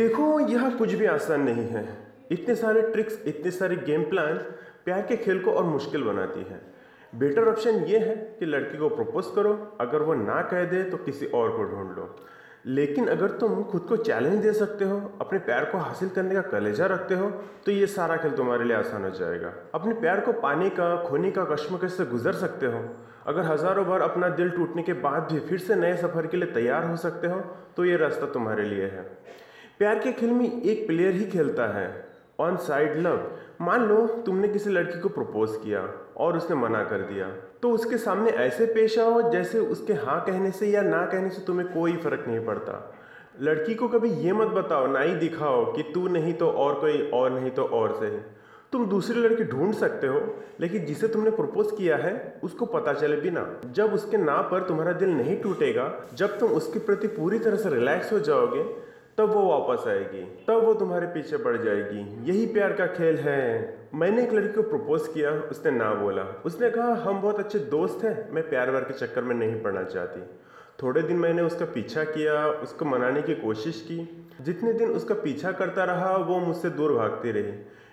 देखो, यह कुछ भी आसान नहीं है। इतने सारे ट्रिक्स इतने सारे गेम प्लान प्यार के खेल को और मुश्किल बनाती हैं। बेटर ऑप्शन ये है कि लड़की को प्रपोज करो। अगर वो ना कह दे तो किसी और को ढूंढ लो। लेकिन अगर तुम खुद को चैलेंज दे सकते हो, अपने प्यार को हासिल करने का कलेजा रखते हो तो ये सारा खेल तुम्हारे लिए आसान हो जाएगा। अपने प्यार को पाने का, खोने का, कश्मकश से गुजर सकते हो। अगर हज़ारों बार अपना दिल टूटने के बाद भी फिर से नए सफ़र के लिए तैयार हो सकते हो तो ये रास्ता तुम्हारे लिए है। प्यार के खेल में एक प्लेयर ही खेलता है। ऑन साइड लव मान लो तुमने किसी लड़की को प्रपोज किया और उसने मना कर दिया तो उसके सामने ऐसे पेश आओ जैसे उसके हाँ कहने से या ना कहने से तुम्हें कोई फ़र्क नहीं पड़ता। लड़की को कभी ये मत बताओ, ना ही दिखाओ कि तू नहीं तो और कोई और नहीं तो और सही तुम दूसरी लड़की ढूंढ सकते हो, लेकिन जिसे तुमने प्रपोज किया है, उसको पता चले भी ना जब उसके ना पर तुम्हारा दिल नहीं टूटेगा, जब तुम उसके प्रति पूरी तरह से रिलैक्स हो जाओगे तब वो वापस आएगी, तब वो तुम्हारे पीछे पड़ जाएगी। यही प्यार का खेल है। मैंने एक लड़की को प्रपोज किया, उसने ना बोला। उसने कहा, हम बहुत अच्छे दोस्त हैं, मैं प्यार वार के चक्कर में नहीं पड़ना चाहती। थोड़े दिन मैंने उसका पीछा किया, उसको मनाने की कोशिश की। जितने दिन उसका पीछा करता रहा, वो मुझसे दूर भागती रही।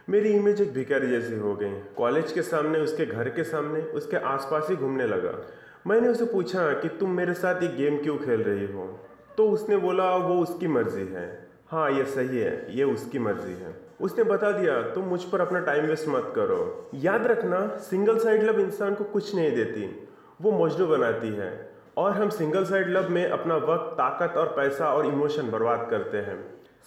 मेरी इमेज एक भिखारी जैसी हो गई। कॉलेज के सामने, उसके घर के सामने, उसके आसपास ही घूमने लगा। मैंने उसे पूछा कि, तुम मेरे साथ ये गेम क्यों खेल रही हो? तो उसने बोला, वो उसकी मर्ज़ी है। हाँ ये सही है, ये उसकी मर्ज़ी है। उसने बता दिया, तुम मुझ पर अपना टाइम वेस्ट मत करो। याद रखना सिंगल साइड लव इंसान को कुछ नहीं देती, वो मजनू बनाती है। और हम सिंगल साइड लव में अपना वक्त, ताकत और पैसा और इमोशन बर्बाद करते हैं।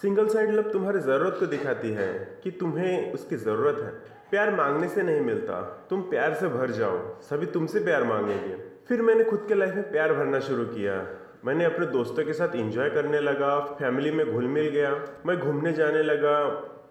सिंगल साइड लव तुम्हारी ज़रूरत को दिखाती है कि तुम्हें उसकी ज़रूरत है। प्यार मांगने से नहीं मिलता, तुम प्यार से भर जाओ, सभी तुमसे प्यार मांगेंगे। फिर मैंने खुद के लाइफ में प्यार भरना शुरू किया। मैंने अपने दोस्तों के साथ इंजॉय करने लगा फैमिली में घुल मिल गया, मैं घूमने जाने लगा,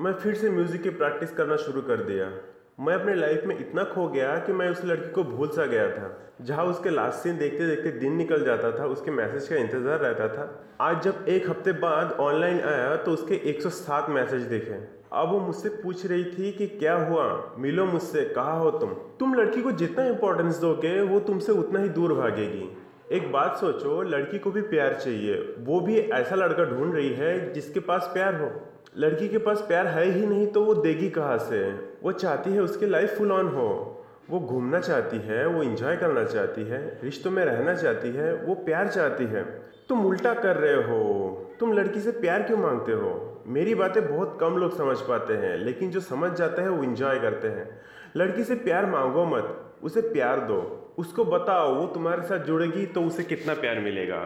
मैं फिर से म्यूज़िक की प्रैक्टिस करना शुरू कर दिया। मैं अपने लाइफ में इतना खो गया कि मैं उस लड़की को भूल सा गया था, जहाँ उसके लास्ट सीन देखते देखते दिन निकल जाता था, उसके मैसेज का इंतज़ार रहता था। आज जब एक हफ़्ते बाद ऑनलाइन आया तो उसके 107 मैसेज देखे। अब वो मुझसे पूछ रही थी कि क्या हुआ? मिलो मुझसे, कहा हो तुम? तुम लड़की को जितना इंपॉर्टेंस दोगे, वो तुमसे उतना ही दूर भागेगी। एक बात सोचो, लड़की को भी प्यार चाहिए। वो भी ऐसा लड़का ढूंढ रही है जिसके पास प्यार हो। लड़की के पास प्यार है ही नहीं तो वो देगी कहाँ से? वो चाहती है उसकी लाइफ फुल ऑन हो। वो घूमना चाहती है, वो इंजॉय करना चाहती है, रिश्तों में रहना चाहती है, वो प्यार चाहती है। तुम उल्टा कर रहे हो। तुम लड़की से प्यार क्यों मांगते हो? मेरी बातें बहुत कम लोग समझ पाते हैं, लेकिन जो समझ जाते हैं वो इंजॉय करते हैं। लड़की से प्यार मांगो मत, उसे प्यार दो। उसको बताओ वो तुम्हारे साथ जुड़ेगी तो उसे कितना प्यार मिलेगा?